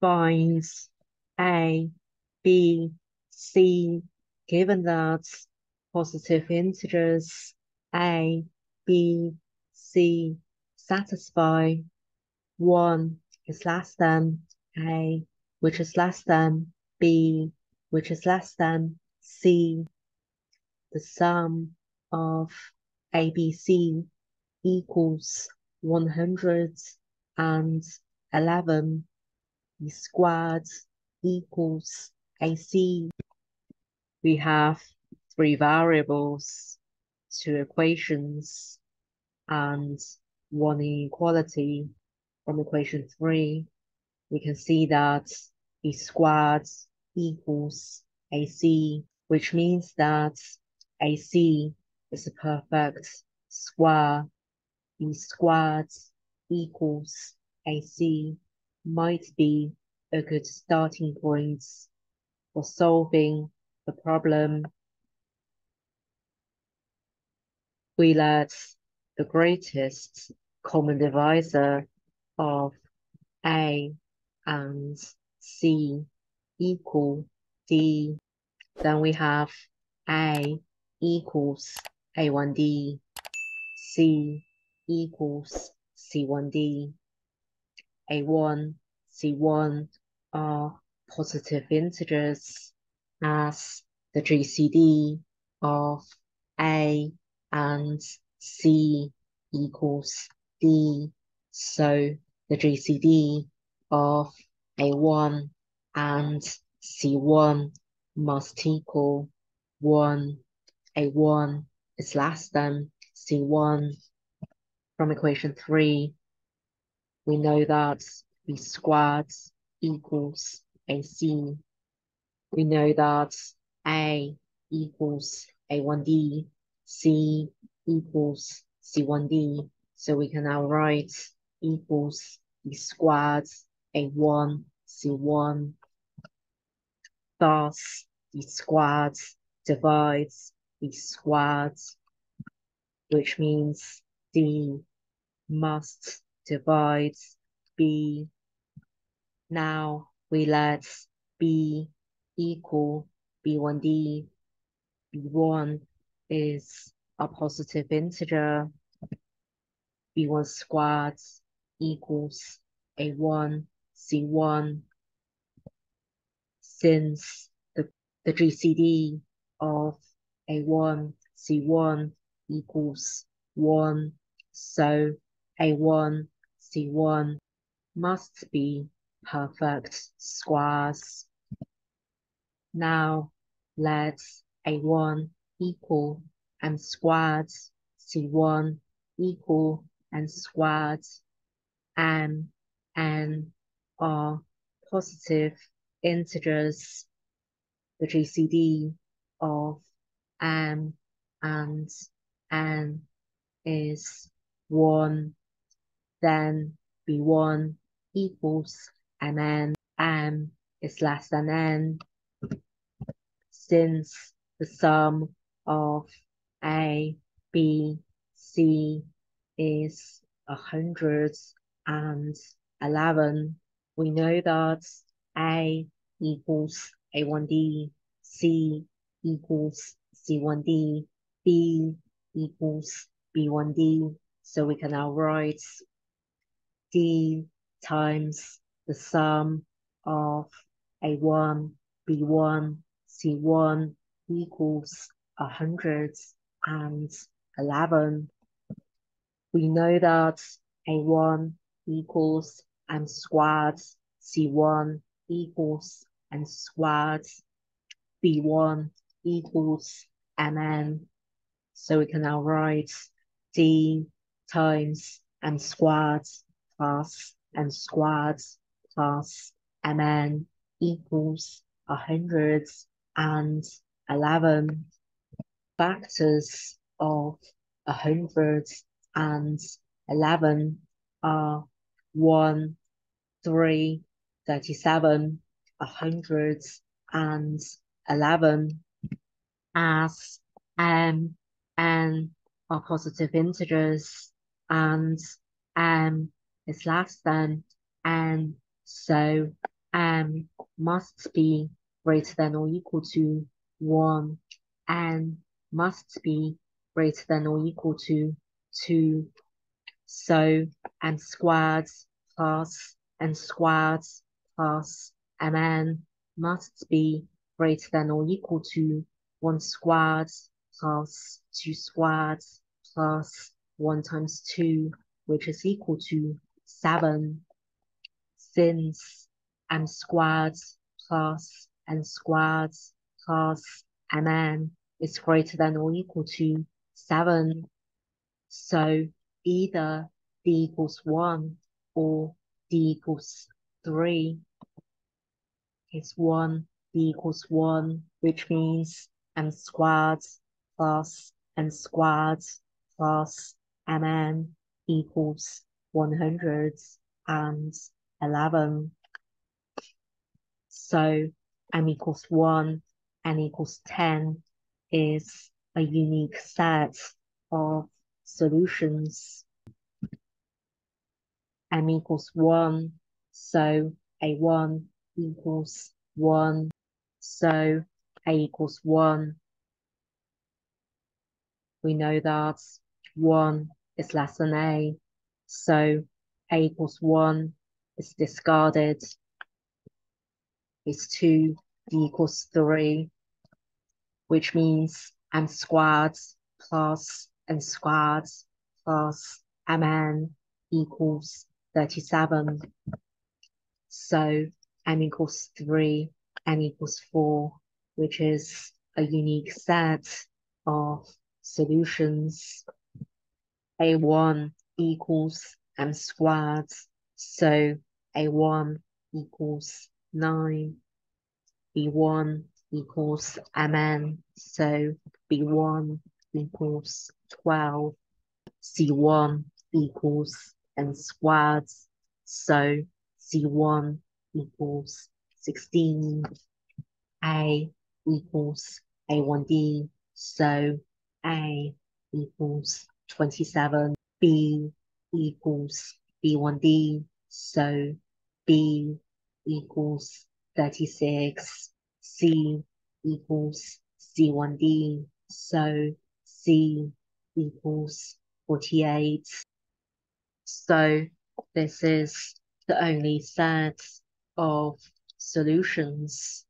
finds a, b, c, given that positive integers a, b, c satisfy 1 is less than a, which is less than b, which is less than c. The sum of ABC equals 111 b squared equals AC. We have three variables, two equations, and one inequality. From equation three, we can see that b squared equals AC, which means that AC is a perfect square. b squared equals AC might be a good starting point for solving the problem. We let the greatest common divisor of A and C equal D. Then we have A equals A1D, C equals C1D. A1, C1 are positive integers as the GCD of A and C equals D. So the GCD of A1 and C1 must equal 1. A1 is less than C1. From equation 3, we know that b squared equals AC. We know that A equals A1D, C equals C1D. So we can now write equals b squared A1 C1. Thus, b squared divides b squared, which means D must divide B. Now we let B equal B1D. B1 is a positive integer. B1 squared equals A1 C1. Since the, the GCD of A1 C1 equals 1, so A1 C1 must be perfect squares. Now let A1 equal m squared C1 equal and squared m n are positive integers. The GCD of m and n is 1 then b1 equals mn m is less than n since the sum of a b c is a hundred and eleven. We know that a equals a1d c equals c1d b equals b1d so we can now write D times the sum of A1, B1, C1 equals 111. We know that A1 equals m squared, C1 equals m squared, B1 equals mn. So we can now write D times m squared plus m squared plus mn equals a hundred and eleven. Factors of a hundred and eleven are one, three, thirty-seven, a hundred and eleven as m n are positive integers and m is less than and So m must be greater than or equal to 1 and must be greater than or equal to 2. So m squared plus n squared plus mn must be greater than or equal to 1 squared plus 2 squared plus 1 times 2, which is equal to 7. Since m squared plus n squared plus mn is greater than or equal to 7. So either d equals 1 or d equals 3 is 1, d equals 1, which means m squared plus n squared plus mn equals 111. So m equals 1, n equals 10 is a unique set of solutions. m equals 1, so a1 equals 1, so a equals 1. We know that 1 is less than a, so a equals 1 is discarded is 2, d equals 3, which means m squared plus n squared plus mn equals 37. So m equals 3, n equals 4, which is a unique set of solutions. A1 equals m squared, so A1 equals 9. B1 equals Mn, so B1 equals 12. C1 equals n squared, so C1 equals 16. A equals A1D, so A equals 27. B equals B1D, so B equals 36. C equals C1D. So C equals 48. So this is the only set of solutions.